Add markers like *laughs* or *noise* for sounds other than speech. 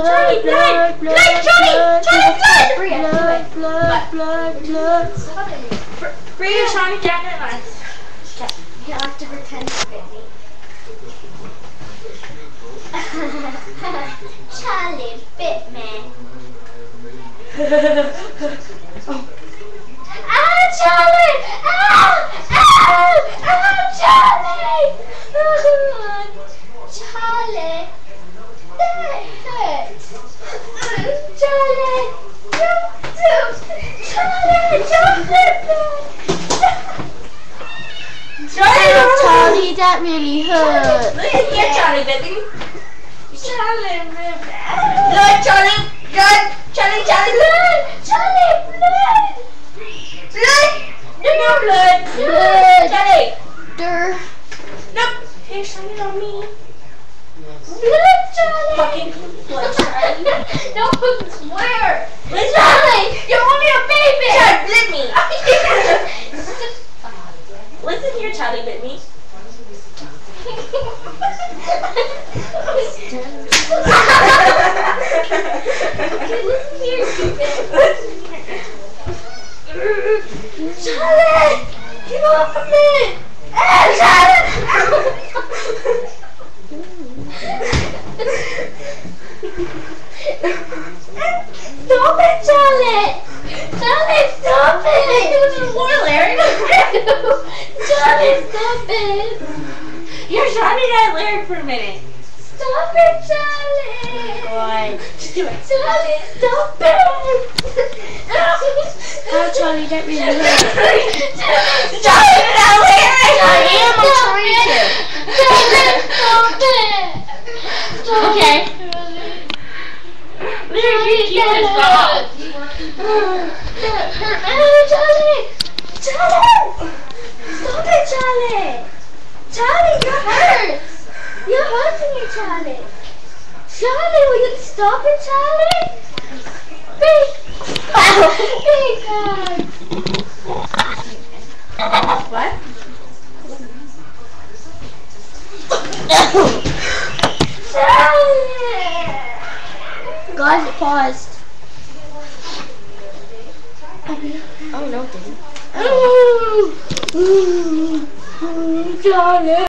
Charlie, blood, blood, blood, Charlie, Charlie, blood, blood, blood, blood, blood. Bring your shiny jacket on. You have to pretend to fit me. *laughs* Charlie bit me. *laughs* Ah, Charlie! Ah! Ah! Ah, Charlie! Charlie! That hurts. Charlie! Don't, don't. Charlie! Charlie, that really hurt. Look at here, Charlie, baby. Charlie, baby. Blood, Charlie. Blood. Charlie, Charlie, blood. Charlie, blood! Blood. No, no blood. Blood. Charlie. Dur. Nope. Shine it on me. Blood, Charlie! Fucking blood, Charlie. no, swear! Listen. Charlie, you're only a baby! Charlie, bit me. Listen here, Charlie bit me. Okay, listen here, stupid. Listen here. Charlie! Get off of me! Ah, Stop it! Charlie, stop it! This is more, Larry. Charlie, stop it! *laughs* You're shining that lyric for a minute. Stop it, Charlie! Boy, just do it. Charlie, stop it! Oh, Charlie, that really hurt. Stop it, lyric. I am, I'm trying to. Charlie, stop it! Okay. Lyric, you keep it stop. Charlie! Stop it, Charlie! Charlie, you hurt! You're hurting me, Charlie! Charlie, will you stop it, Charlie? Big! Big hug! What? Charlie! Guys, it paused. Oh, no, it didn't. Charlie!